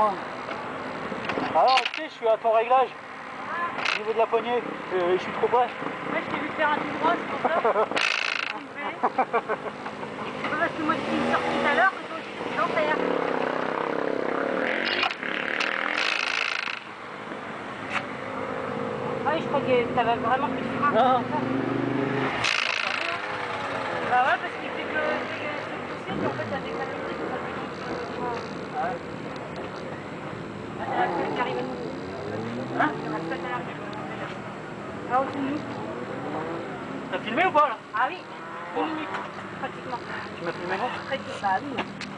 frein. Alors, tu sais, je suis à ton réglage. Au niveau de la poignée, euh, je suis trop près. Ouais, je t'ai vu faire un tout droit, c'est pour ça. C'est parce que moi je suis sorti tout à l'heure que toi aussi faire. Ah oui, je crois que t'avais vraiment plus de frein. Non. Bah ouais, parce qu'il fait que fait que se pousser, puis en fait des calendriers qui sont venus. Ah ouais. Ah, c'est la seule qui arrive à nous. Hein seule qui arrive. Ah, au-dessus de nous. T'as filmé ou pas là? Ah oui, 10 minutes, pratiquement. Tu m'as filmé de bah oui.